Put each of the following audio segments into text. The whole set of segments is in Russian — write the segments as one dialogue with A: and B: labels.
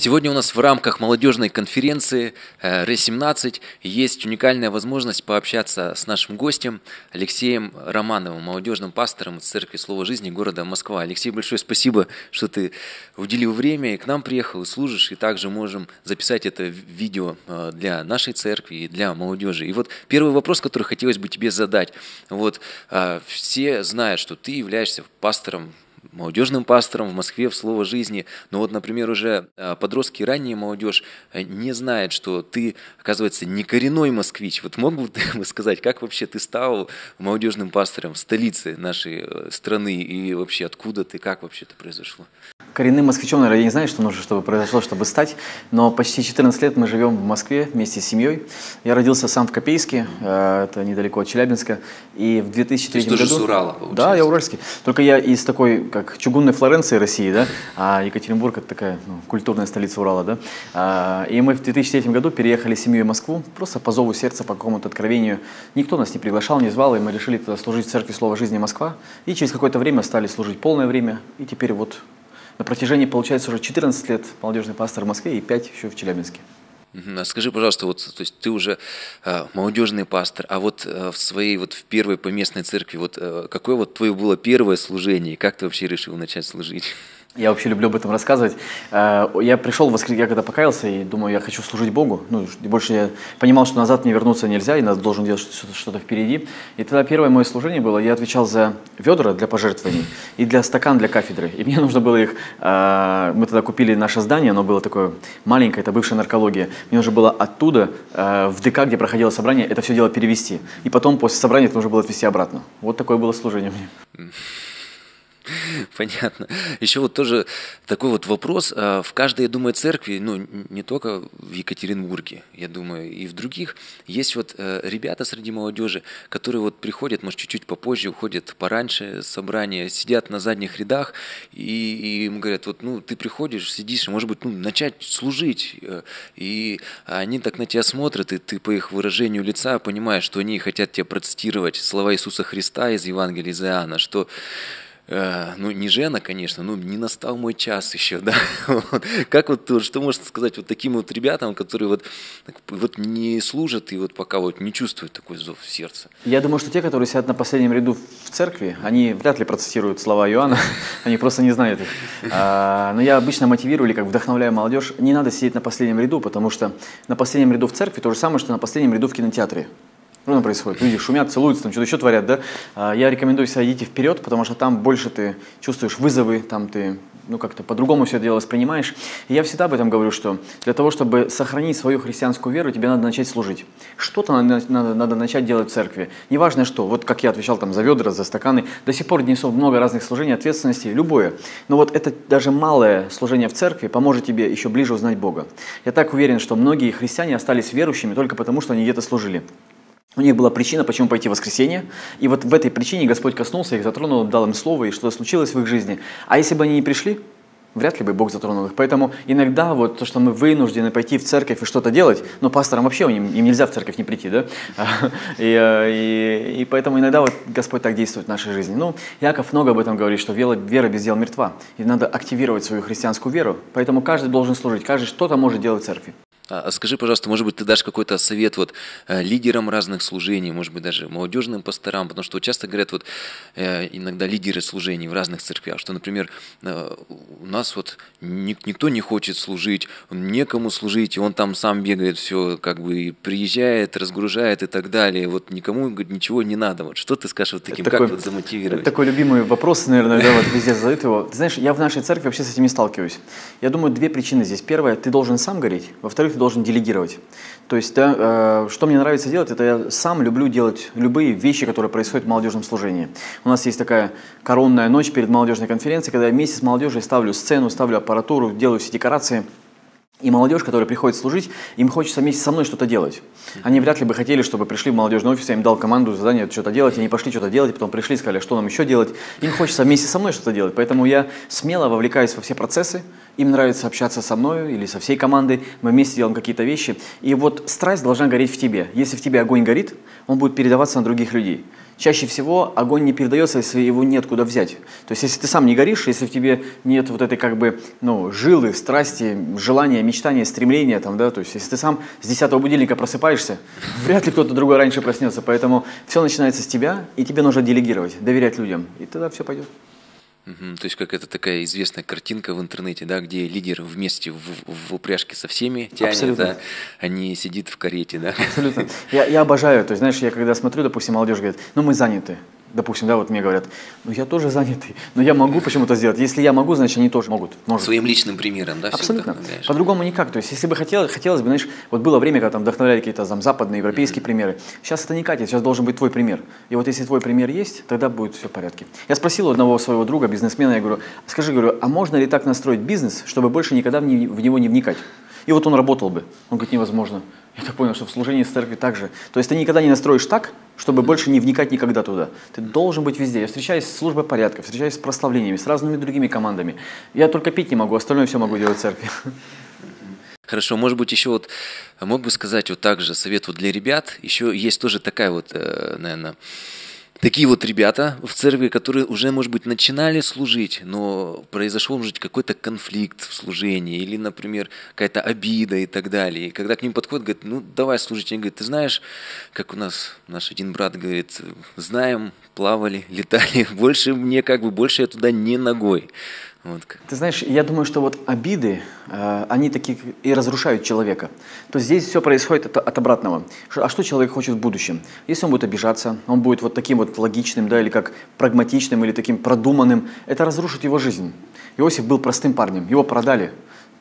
A: Сегодня у нас в рамках молодежной конференции э, РЭ-17 есть уникальная возможность пообщаться с нашим гостем Алексеем Романовым, молодежным пастором Церкви Слова Жизни города Москва. Алексей, большое спасибо, что ты уделил время и к нам приехал, служишь, и также можем записать это видео э, для нашей церкви и для молодежи. И вот первый вопрос, который хотелось бы тебе задать. Вот э, все знают, что ты являешься пастором молодежным пастором в Москве в Слово жизни. Но вот, например, уже а, подростки, ранняя молодежь э, не знает, что ты, оказывается, не коренной москвич. Вот мог бы ты сказать, как вообще ты стал молодежным пастором в столице нашей э, страны и вообще откуда ты, как вообще это произошло?
B: Коренным москвичом, наверное, я не знаю, что нужно, чтобы произошло, чтобы стать, но почти 14 лет мы живем в Москве вместе с семьей. Я родился сам в Копейске, э, это недалеко от Челябинска, и в 2003
A: году...
B: То
A: есть году... с Урала, получается.
B: Да, я уральский. Только я из такой, как чугунной Флоренции России, да, а Екатеринбург это такая ну, культурная столица Урала, да. А, и мы в 2003 году переехали с семьей в Москву, просто по зову сердца, по какому-то откровению. Никто нас не приглашал, не звал, и мы решили служить в Церкви Слова Жизни Москва. И через какое-то время стали служить полное время, и теперь вот на протяжении, получается, уже 14 лет молодежный пастор в Москве и 5 еще в Челябинске.
A: А скажи, пожалуйста, вот, то есть ты уже э, молодежный пастор, а вот э, в своей вот в первой поместной церкви, вот э, какое вот твое было первое служение, и как ты вообще решил начать служить?
B: Я вообще люблю об этом рассказывать. Э, я пришел в воскресенье, я когда покаялся, и думаю, я хочу служить Богу. Ну, больше я понимал, что назад мне вернуться нельзя, и надо должен делать что-то впереди. И тогда первое мое служение было, я отвечал за ведра для пожертвований и для стакан для кафедры. И мне нужно было их, э, мы тогда купили наше здание, оно было такое маленькое, это бывшая наркология. Мне нужно было оттуда, э, в ДК, где проходило собрание, это все дело перевести. И потом после собрания это нужно было отвезти обратно. Вот такое было служение мне.
A: Понятно. Еще вот тоже такой вот вопрос. А, в каждой, я думаю, церкви, ну, не только в Екатеринбурге, я думаю, и в других, есть вот э, ребята среди молодежи, которые вот приходят, может, чуть-чуть попозже, уходят пораньше собрания, сидят на задних рядах, и, и им говорят, вот, ну, ты приходишь, сидишь, может быть, ну, начать служить. Э, и они так на тебя смотрят, и ты по их выражению лица понимаешь, что они хотят тебе процитировать слова Иисуса Христа из Евангелия из Иоанна, что Э, ну, не жена, конечно, ну, не настал мой час еще, да. Вот. Как вот, что можно сказать вот таким вот ребятам, которые вот, вот не служат и вот пока вот не чувствуют такой зов в сердце?
B: Я думаю, что те, которые сидят на последнем ряду в церкви, они вряд ли процитируют слова Иоанна, они просто не знают их. А, но я обычно мотивирую или как вдохновляю молодежь, не надо сидеть на последнем ряду, потому что на последнем ряду в церкви то же самое, что на последнем ряду в кинотеатре. Ну, происходит. Люди шумят, целуются, там что-то еще творят, да? А, я рекомендую всегда идите вперед, потому что там больше ты чувствуешь вызовы, там ты ну, как-то по-другому все это дело воспринимаешь. И я всегда об этом говорю, что для того, чтобы сохранить свою христианскую веру, тебе надо начать служить. Что-то надо, надо, надо начать делать в церкви. Неважно что. Вот как я отвечал там за ведра, за стаканы. До сих пор несу много разных служений, ответственностей, любое. Но вот это даже малое служение в церкви поможет тебе еще ближе узнать Бога. Я так уверен, что многие христиане остались верующими только потому, что они где-то служили. У них была причина, почему пойти в воскресенье. И вот в этой причине Господь коснулся их, затронул, дал им слово, и что-то случилось в их жизни. А если бы они не пришли, вряд ли бы Бог затронул их. Поэтому иногда вот то, что мы вынуждены пойти в церковь и что-то делать, но пасторам вообще им, им нельзя в церковь не прийти, да? И, и, и поэтому иногда вот Господь так действует в нашей жизни. Ну, Яков много об этом говорит, что вера, вера без дел мертва. И надо активировать свою христианскую веру. Поэтому каждый должен служить, каждый что-то может делать в церкви.
A: А, а скажи, пожалуйста, может быть, ты дашь какой-то совет вот э, лидерам разных служений, может быть, даже молодежным пасторам, потому что часто говорят вот э, иногда лидеры служений в разных церквях, что, например, э, у нас вот никто не хочет служить, некому служить, и он там сам бегает, все как бы приезжает, разгружает и так далее, вот никому говорит, ничего не надо. Вот что ты скажешь вот таким, такой, как вот замотивировать?
B: Такой любимый вопрос, наверное, да, вот везде задают его. Ты знаешь, я в нашей церкви вообще с этим не сталкиваюсь. Я думаю, две причины здесь. Первое, ты должен сам гореть. Во-вторых, должен делегировать. То есть, да, э, что мне нравится делать, это я сам люблю делать любые вещи, которые происходят в молодежном служении. У нас есть такая коронная ночь перед молодежной конференцией, когда я вместе с молодежью ставлю сцену, ставлю аппаратуру, делаю все декорации – и молодежь, которая приходит служить, им хочется вместе со мной что-то делать. Они вряд ли бы хотели, чтобы пришли в молодежный офис, я им дал команду, задание что-то делать, они пошли что-то делать, потом пришли и сказали, что нам еще делать. Им хочется вместе со мной что-то делать. Поэтому я смело вовлекаюсь во все процессы, им нравится общаться со мной или со всей командой, мы вместе делаем какие-то вещи. И вот страсть должна гореть в тебе. Если в тебе огонь горит, он будет передаваться на других людей. Чаще всего огонь не передается, если его нет куда взять. То есть, если ты сам не горишь, если в тебе нет вот этой как бы, ну, жилы, страсти, желания, мечтания, стремления, там, да, то есть, если ты сам с 10 будильника просыпаешься, вряд ли кто-то другой раньше проснется. Поэтому все начинается с тебя, и тебе нужно делегировать, доверять людям, и тогда все пойдет.
A: Угу, то есть как это такая известная картинка в интернете, да, где лидер вместе в, в упряжке со всеми тянет, Абсолютно. да, а не сидит в карете, да.
B: Абсолютно. Я, я обожаю, то есть, знаешь, я когда смотрю, допустим, молодежь говорит, ну мы заняты, допустим, да, вот мне говорят, ну я тоже занятый, но я могу почему-то сделать. Если я могу, значит они тоже могут.
A: Может. Своим личным примером, да?
B: Абсолютно. По-другому никак. То есть, если бы хотелось, хотелось бы, знаешь, вот было время, когда там вдохновляли какие-то там западные, европейские mm-hmm. примеры. Сейчас это не катит, сейчас должен быть твой пример. И вот если твой пример есть, тогда будет все в порядке. Я спросил у одного своего друга, бизнесмена, я говорю, скажи, говорю, а можно ли так настроить бизнес, чтобы больше никогда в него не вникать? И вот он работал бы. Он говорит, невозможно. Я так понял, что в служении церкви так же. То есть ты никогда не настроишь так, чтобы больше не вникать никогда туда. Ты должен быть везде. Я встречаюсь с службой порядка, встречаюсь с прославлениями, с разными другими командами. Я только пить не могу, остальное все могу делать в церкви.
A: Хорошо, может быть, еще вот мог бы сказать вот так же совет вот для ребят. Еще есть тоже такая вот, э, наверное, такие вот ребята в церкви, которые уже, может быть, начинали служить, но произошел, может быть, какой-то конфликт в служении или, например, какая-то обида и так далее. И когда к ним подходят, говорят, ну, давай служить. Они говорят, ты знаешь, как у нас наш один брат говорит, знаем, плавали, летали, больше мне как бы, больше я туда не ногой.
B: Вот. Ты знаешь, я думаю, что вот обиды, э, они такие и разрушают человека. То есть здесь все происходит от, от обратного. А что человек хочет в будущем? Если он будет обижаться, он будет вот таким вот логичным, да, или как прагматичным, или таким продуманным, это разрушит его жизнь. Иосиф был простым парнем, его продали.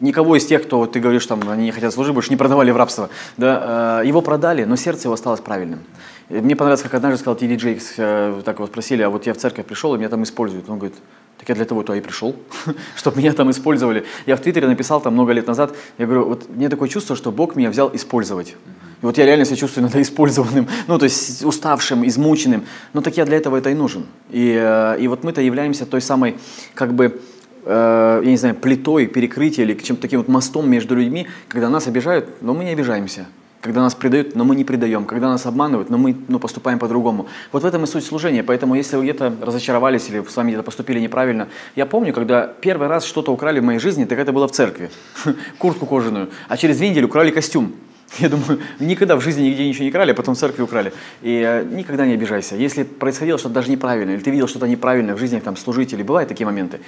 B: Никого из тех, кто, ты говоришь, там, они не хотят служить, больше не продавали в рабство. Да, э, его продали, но сердце его осталось правильным. Мне понравилось, как однажды сказал Ти Джейкс, э, так его спросили, а вот я в церковь пришел, и меня там используют. Он говорит, так я для того туда и пришел, чтобы меня там использовали. Я в Твиттере написал там много лет назад, я говорю, вот мне такое чувство, что Бог меня взял использовать. И вот я реально себя чувствую иногда использованным, ну то есть уставшим, измученным. Но так я для этого это и нужен. И, э, и вот мы-то являемся той самой, как бы, э, я не знаю, плитой, перекрытием или чем-то таким вот мостом между людьми, когда нас обижают, но мы не обижаемся когда нас предают, но мы не предаем, когда нас обманывают, но мы ну, поступаем по-другому. Вот в этом и суть служения. Поэтому, если вы где-то разочаровались или с вами где-то поступили неправильно, я помню, когда первый раз что-то украли в моей жизни, так это было в церкви, куртку кожаную, а через две недели украли костюм. Я думаю, никогда в жизни нигде ничего не крали, а потом в церкви украли. И э, никогда не обижайся. Если происходило что-то даже неправильно, или ты видел что-то неправильное в жизни там, служителей, бывают такие моменты,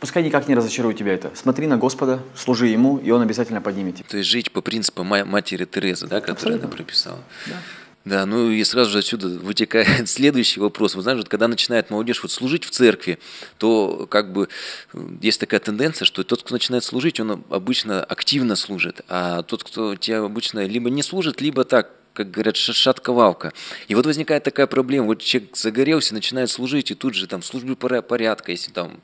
B: Пускай никак не разочарует тебя это. Смотри на Господа, служи Ему, и Он обязательно поднимет тебя.
A: То есть жить по принципу матери Терезы, да, которую она прописала. Да. Да, ну и сразу же отсюда вытекает следующий вопрос. Вы знаете, вот когда начинает молодежь вот служить в церкви, то как бы есть такая тенденция, что тот, кто начинает служить, он обычно активно служит, а тот, кто тебя обычно либо не служит, либо так как говорят, шатковалка. И вот возникает такая проблема, вот человек загорелся, начинает служить, и тут же там службы порядка, если там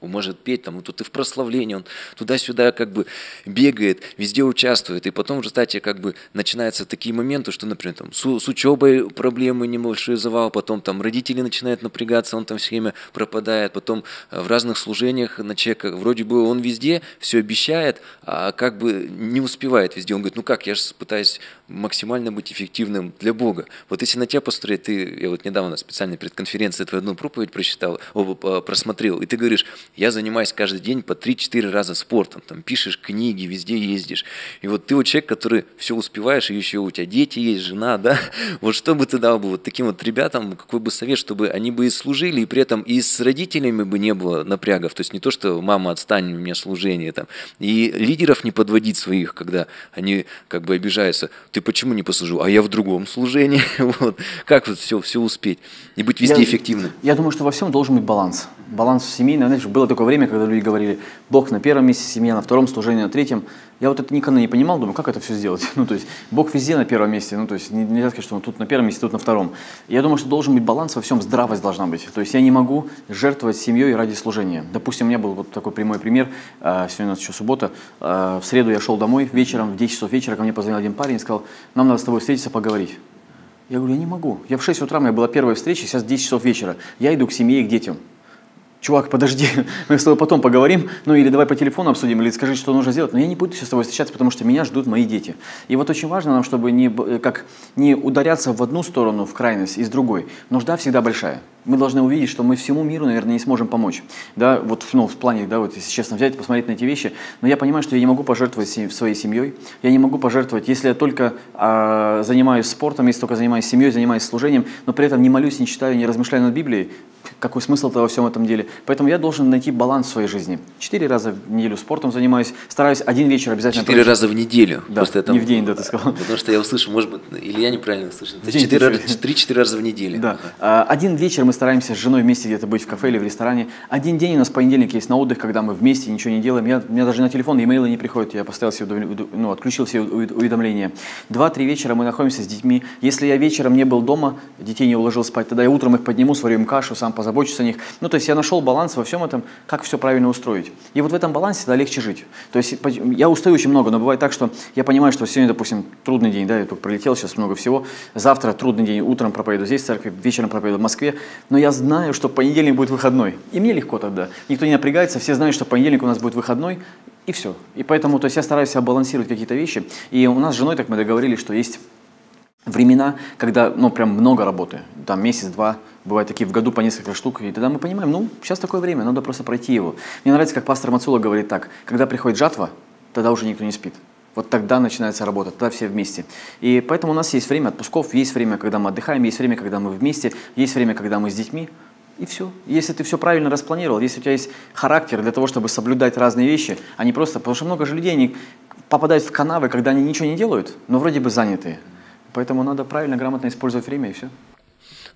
A: может петь, там, тут и в прославлении, он туда-сюда как бы бегает, везде участвует, и потом в результате как бы начинаются такие моменты, что, например, там с, с учебой проблемы небольшой завал, потом там родители начинают напрягаться, он там все время пропадает, потом э, в разных служениях на человека, вроде бы он везде все обещает, а как бы не успевает везде. Он говорит, ну как, я же пытаюсь максимально быть эффективным для Бога. Вот если на тебя построить, ты, я вот недавно специально перед конференцией твою одну проповедь прочитал, просмотрел, и ты говоришь, я занимаюсь каждый день по 3-4 раза спортом, там пишешь книги, везде ездишь. И вот ты вот человек, который все успеваешь, и еще у тебя дети есть, жена, да? Вот что бы ты дал бы вот таким вот ребятам, какой бы совет, чтобы они бы и служили, и при этом и с родителями бы не было напрягов. То есть не то, что мама, отстань, у меня служение там. И лидеров не подводить своих, когда они как бы обижаются. Ты почему не послужил? а я в другом служении. вот. Как вот все, все успеть и быть везде я, эффективным?
B: Я думаю, что во всем должен быть баланс. Баланс семейный. Знаешь, было такое время, когда люди говорили, Бог на первом месте, семья на втором, служение на третьем. Я вот это никогда не понимал, думаю, как это все сделать? Ну, то есть, Бог везде на первом месте, ну, то есть, нельзя сказать, что он тут на первом месте, тут на втором. Я думаю, что должен быть баланс во всем, здравость должна быть. То есть, я не могу жертвовать семьей ради служения. Допустим, у меня был вот такой прямой пример, а, сегодня у нас еще суббота, а, в среду я шел домой вечером, в 10 часов вечера ко мне позвонил один парень и сказал, нам надо с тобой встретиться, поговорить. Я говорю, я не могу. Я в 6 утра, у меня была первая встреча, сейчас 10 часов вечера. Я иду к семье и к детям. Чувак, подожди, мы с тобой потом поговорим, ну или давай по телефону обсудим, или скажи, что нужно сделать. Но я не буду сейчас с тобой встречаться, потому что меня ждут мои дети. И вот очень важно нам, чтобы не, как, не ударяться в одну сторону, в крайность, и с другой. Нужда всегда большая. Мы должны увидеть, что мы всему миру, наверное, не сможем помочь. Да, вот ну, в плане, да, вот если честно взять, посмотреть на эти вещи. Но я понимаю, что я не могу пожертвовать своей семьей. Я не могу пожертвовать, если я только а, занимаюсь спортом, если только занимаюсь семьей, занимаюсь служением, но при этом не молюсь, не читаю, не размышляю над Библией, какой смысл во всем этом деле. Поэтому я должен найти баланс в своей жизни. Четыре раза в неделю спортом занимаюсь, стараюсь один вечер обязательно...
A: Четыре раза в неделю?
B: Да, просто это... не в день, да, ты сказал.
A: Потому что я услышал, может быть, или я неправильно услышал. Три-четыре раза в неделю.
B: Да. А, один вечер мы стараемся с женой вместе где-то быть в кафе или в ресторане. Один день у нас понедельник есть на отдых, когда мы вместе ничего не делаем. Я, у меня даже на телефон имейлы не приходят, я поставил все, ну, отключил все уведомления. Два-три вечера мы находимся с детьми. Если я вечером не был дома, детей не уложил спать, тогда я утром их подниму, сварю им кашу, сам позабочусь о них. Ну, то есть я нашел баланс во всем этом, как все правильно устроить. И вот в этом балансе всегда легче жить. То есть я устаю очень много, но бывает так, что я понимаю, что сегодня, допустим, трудный день, да, я только пролетел, сейчас много всего. Завтра трудный день, утром проповеду здесь в церкви, вечером проповеду в Москве. Но я знаю, что понедельник будет выходной. И мне легко тогда. Никто не напрягается, все знают, что понедельник у нас будет выходной, и все. И поэтому то есть я стараюсь себя балансировать какие-то вещи. И у нас с женой так мы договорились, что есть времена, когда, ну, прям много работы, там месяц-два, бывают такие в году по несколько штук, и тогда мы понимаем, ну, сейчас такое время, надо просто пройти его. Мне нравится, как пастор Мацула говорит так, когда приходит жатва, тогда уже никто не спит. Вот тогда начинается работа, тогда все вместе. И поэтому у нас есть время отпусков, есть время, когда мы отдыхаем, есть время, когда мы вместе, есть время, когда мы с детьми. И все. Если ты все правильно распланировал, если у тебя есть характер для того, чтобы соблюдать разные вещи, а не просто... Потому что много же людей, они попадают в канавы, когда они ничего не делают, но вроде бы занятые. Поэтому надо правильно, грамотно использовать время и все.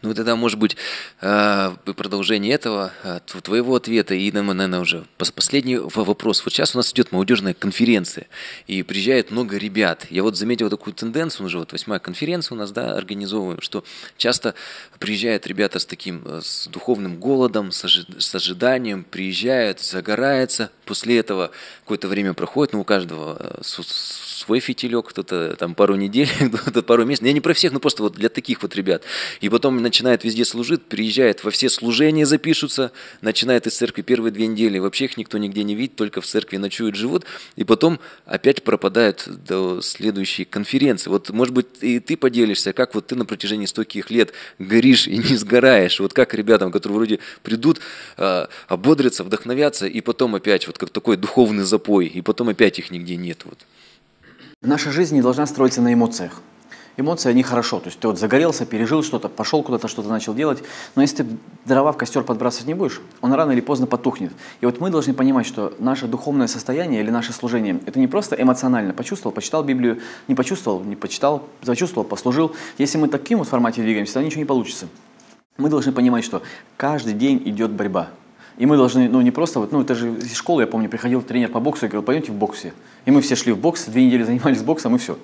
A: Ну, тогда, может быть, э, продолжение этого, э, твоего ответа, и, наверное, уже последний вопрос. Вот сейчас у нас идет молодежная конференция, и приезжает много ребят. Я вот заметил такую тенденцию, уже вот восьмая конференция у нас, да, организовываем, что часто приезжают ребята с таким, э, с духовным голодом, с, ожиданием, приезжают, загораются, после этого какое-то время проходит, ну, у каждого свой фитилек, кто-то там пару недель, кто-то пару месяцев. Я не про всех, но просто вот для таких вот ребят. И потом начинает везде служить, приезжает во все служения запишутся, начинает из церкви первые две недели, вообще их никто нигде не видит, только в церкви ночуют, живут, и потом опять пропадают до следующей конференции. Вот, может быть, и ты поделишься, как вот ты на протяжении стольких лет горишь и не сгораешь, вот как ребятам, которые вроде придут, а, ободрятся, вдохновятся, и потом опять вот как такой духовный запой, и потом опять их нигде нет. Вот.
B: Наша жизнь не должна строиться на эмоциях. Эмоции, они хорошо. То есть ты вот загорелся, пережил что-то, пошел куда-то, что-то начал делать. Но если ты дрова в костер подбрасывать не будешь, он рано или поздно потухнет. И вот мы должны понимать, что наше духовное состояние или наше служение, это не просто эмоционально. Почувствовал, почитал Библию, не почувствовал, не почитал, зачувствовал, послужил. Если мы таким вот формате двигаемся, то ничего не получится. Мы должны понимать, что каждый день идет борьба. И мы должны, ну не просто вот, ну это же из школы, я помню, приходил тренер по боксу и говорил, пойдемте в боксе. И мы все шли в бокс, две недели занимались боксом и все.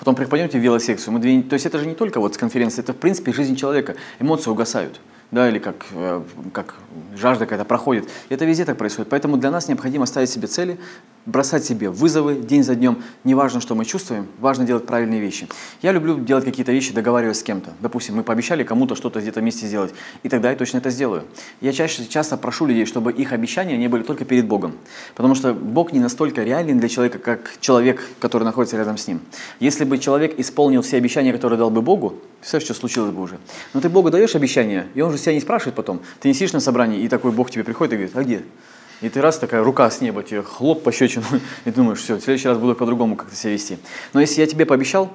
B: Потом пойдемте в велосекцию. Мы две... То есть это же не только вот с конференции, это в принципе жизнь человека. Эмоции угасают да, или как, э, как жажда какая-то проходит. Это везде так происходит. Поэтому для нас необходимо ставить себе цели, бросать себе вызовы день за днем. Не важно, что мы чувствуем, важно делать правильные вещи. Я люблю делать какие-то вещи, договариваясь с кем-то. Допустим, мы пообещали кому-то что-то где-то вместе сделать, и тогда я точно это сделаю. Я чаще, часто прошу людей, чтобы их обещания не были только перед Богом. Потому что Бог не настолько реален для человека, как человек, который находится рядом с ним. Если бы человек исполнил все обещания, которые дал бы Богу, Представляешь, что случилось бы уже. Но ты Богу даешь обещание, и Он же себя не спрашивает потом. Ты не сидишь на собрании, и такой Бог тебе приходит и говорит, а где? И ты раз такая рука с неба тебе хлоп по щечину, и думаешь, все, в следующий раз буду по-другому как-то себя вести. Но если я тебе пообещал,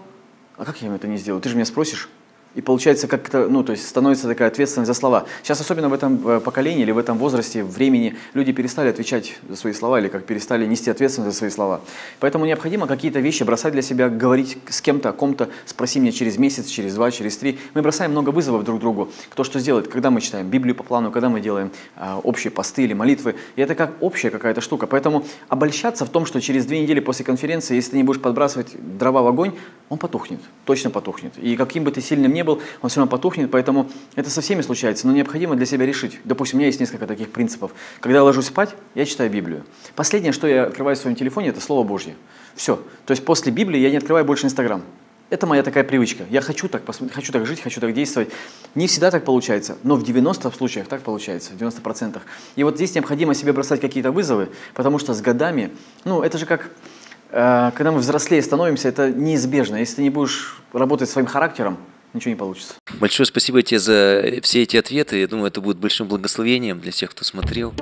B: а как я это не сделаю? Ты же меня спросишь. И получается, как-то, ну, то есть становится такая ответственность за слова. Сейчас, особенно в этом э, поколении или в этом возрасте, времени, люди перестали отвечать за свои слова или как перестали нести ответственность за свои слова. Поэтому необходимо какие-то вещи бросать для себя, говорить с кем-то, о ком-то, спроси меня через месяц, через два, через три. Мы бросаем много вызовов друг другу. Кто что сделает, когда мы читаем Библию по плану, когда мы делаем а, общие посты или молитвы. И это как общая какая-то штука. Поэтому обольщаться в том, что через две недели после конференции, если ты не будешь подбрасывать дрова в огонь, он потухнет, точно потухнет. И каким бы ты сильным не был, он все равно потухнет, поэтому это со всеми случается, но необходимо для себя решить. Допустим, у меня есть несколько таких принципов. Когда я ложусь спать, я читаю Библию. Последнее, что я открываю в своем телефоне, это Слово Божье. Все. То есть после Библии я не открываю больше Инстаграм. это моя такая привычка. Я хочу так, хочу так жить, хочу так действовать. Не всегда так получается, но в 90 случаях так получается, в 90%. И вот здесь необходимо себе бросать какие-то вызовы, потому что с годами, ну, это же как, э, когда мы взрослее становимся, это неизбежно. Если ты не будешь работать своим характером, ничего не получится.
A: Большое спасибо тебе за все эти ответы. Я думаю, это будет большим благословением для всех, кто смотрел.